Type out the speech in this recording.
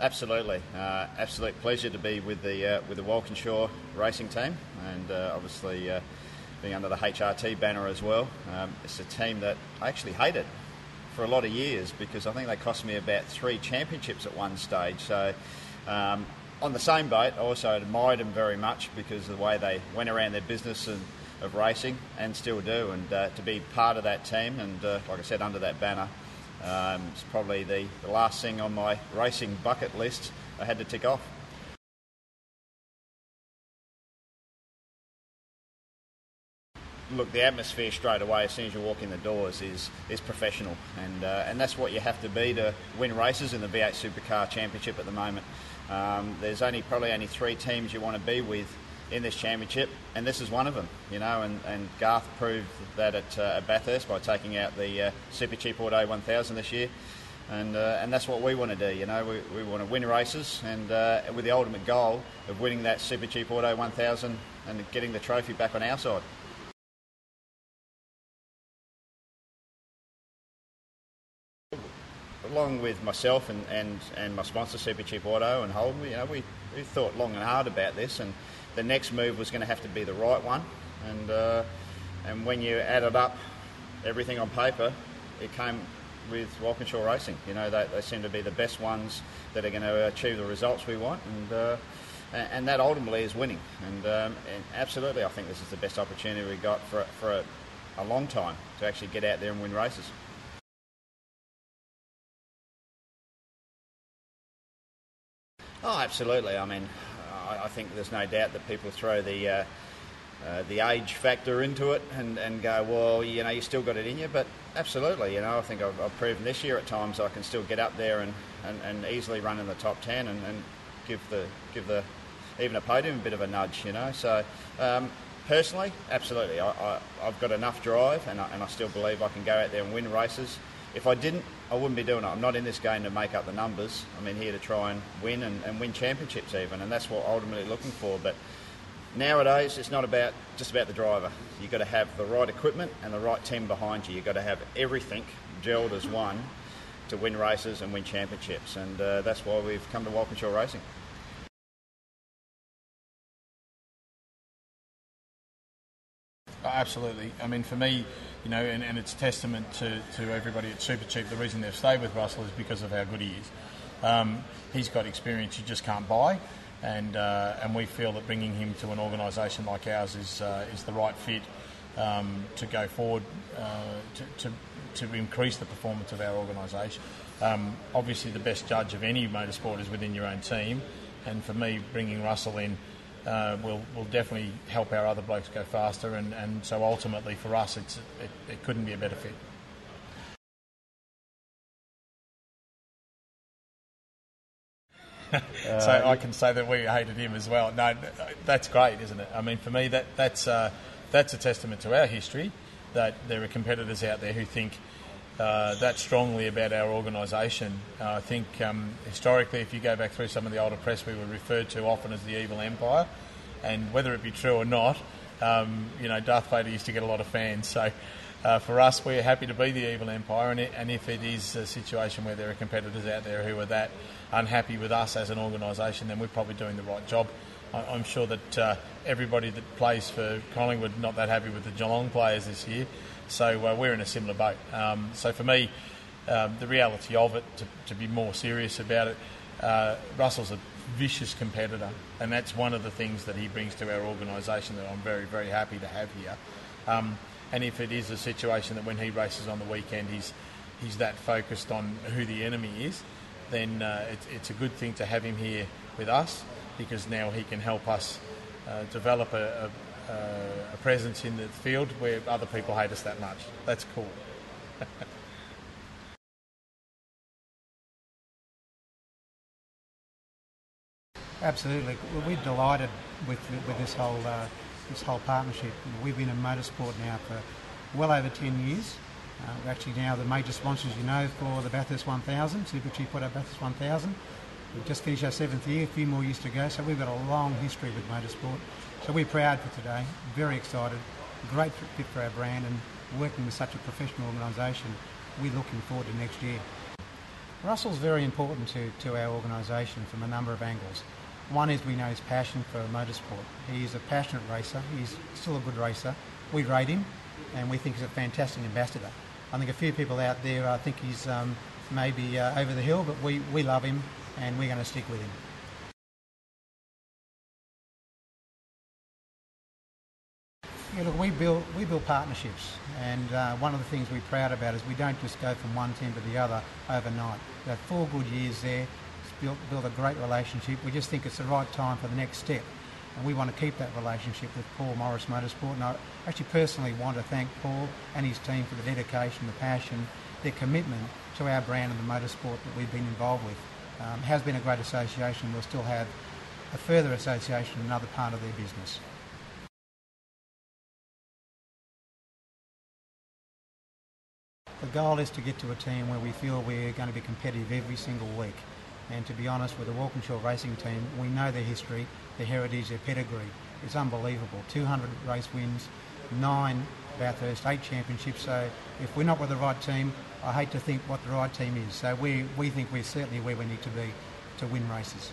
Absolutely, uh, absolute pleasure to be with the uh, with the Walkinshaw racing team, and uh, obviously uh, being under the HRT banner as well. Um, it's a team that I actually hated for a lot of years because I think they cost me about three championships at one stage. So. Um, on the same boat, I also admired them very much because of the way they went around their business and of racing, and still do. And uh, to be part of that team, and uh, like I said, under that banner, um, it's probably the, the last thing on my racing bucket list I had to tick off. Look, the atmosphere straight away as soon as you walk in the doors is is professional, and uh, and that's what you have to be to win races in the V8 Supercar Championship at the moment. Um, there's only probably only three teams you want to be with in this championship, and this is one of them, you know. And, and Garth proved that at, uh, at Bathurst by taking out the uh, Supercheap Auto 1000 this year, and uh, and that's what we want to do, you know. We, we want to win races, and uh, with the ultimate goal of winning that Supercheap Auto 1000 and getting the trophy back on our side. Along with myself and, and, and my sponsor Supercheap Auto and Holden, you know, we, we thought long and hard about this and the next move was going to have to be the right one. And, uh, and when you added up everything on paper, it came with Walkinshaw Racing. You know, they, they seem to be the best ones that are going to achieve the results we want. And, uh, and that ultimately is winning. And, um, and, absolutely, I think this is the best opportunity we got for, for a, a long time to actually get out there and win races. Oh, absolutely. I mean, I, I, think there's no doubt that people throw the uh, uh, the age factor into it and, and go, well, you know, you still got it in you. But absolutely, you know, I think I've, I've proven this year at times I can still get up there and, and, and easily run in the top ten and, and give the give the even a podium a bit of a nudge, you know. So um, personally, absolutely, I, I, have got enough drive and I, and I still believe I can go out there and win races. If I didn't, I wouldn't be doing it. I'm not in this game to make up the numbers. I'm in here to try and win and, and win championships even, and that's what I'm ultimately looking for. But nowadays, it's not about just about the driver. You've got to have the right equipment and the right team behind you. You've got to have everything gelled as one to win races and win championships, and uh, that's why we've come to Walkinshaw Racing. Absolutely. I mean, for me, you know, and, and it's testament to, to everybody at Supercheap. The reason they've stayed with Russell is because of how good he is. Um, he's got experience you just can't buy, and uh, and we feel that bringing him to an organisation like ours is uh, is the right fit um, to go forward uh, to, to, to increase the performance of our organisation. Um, obviously, the best judge of any motorsport is within your own team, and for me, bringing Russell in uh, will will definitely help our other blokes go faster, and, and so ultimately for us, it's it, it couldn't be a better fit. so I can say that we hated him as well. No, that's great, isn't it? I mean, for me, that that's uh, that's a testament to our history. That there are competitors out there who think uh, that strongly about our organisation. Uh, I think um, historically, if you go back through some of the older press, we were referred to often as the evil empire, and whether it be true or not, um, you know, Darth Vader used to get a lot of fans. So. Uh, for us, we're happy to be the evil empire, and, it, and, if it is a situation where there are competitors out there who are that unhappy with us as an organisation, then we're probably doing the right job. I, am sure that uh, everybody that plays for Collingwood not that happy with the Geelong players this year, so uh, we're in a similar boat. Um, so for me, um, the reality of it, to, to, be more serious about it, uh, Russell's a vicious competitor, and that's one of the things that he brings to our organisation that I'm very, very happy to have here. Um, and if it is a situation that when he races on the weekend, he's he's that focused on who the enemy is, then uh, it's, it's a good thing to have him here with us because now he can help us uh, develop a, a a presence in the field where other people hate us that much. That's cool. Absolutely, we're delighted with with this whole uh, this whole partnership. We've been in motorsport now for well over ten years. Uh, we're actually now the major sponsors, you know, for the Bathurst 1000, Supercheap Auto Bathurst 1000. We've just finished our seventh year, a few more years to go, so we've got a long history with motorsport. So we're proud for today, very excited, great fit for our brand and working with such a professional organisation, we're looking forward to next year. Russell's very important to, to our organisation from a number of angles. One is we know his passion for motorsport. He's a passionate racer. He's still a good racer. We rate him, and we think he's a fantastic ambassador. I think a few people out there uh, think he's um, maybe uh, over the hill, but we, we love him, and we're going to stick with him. Yeah, look, we build we build partnerships, and uh, one of the things we're proud about is we don't just go from one team to the other overnight. We've had four good years there, built built a great relationship. We just think it's the right time for the next step, and we want to keep that relationship with Paul Morris Motorsport. And I actually personally want to thank Paul and his team for the dedication, the passion, their commitment to our brand and the motorsport that we've been involved with. Um, has been a great association. We'll still have a further association in another part of their business. The goal is to get to a team where we feel we're going to be competitive every single week. And to be honest, with the Walkinshaw racing team, we know their history, their heritage, their pedigree. It's unbelievable. 200 race wins, nine Bathurst, eight championships. So if we're not with the right team, I hate to think what the right team is. So we, we think we're certainly where we need to be to win races.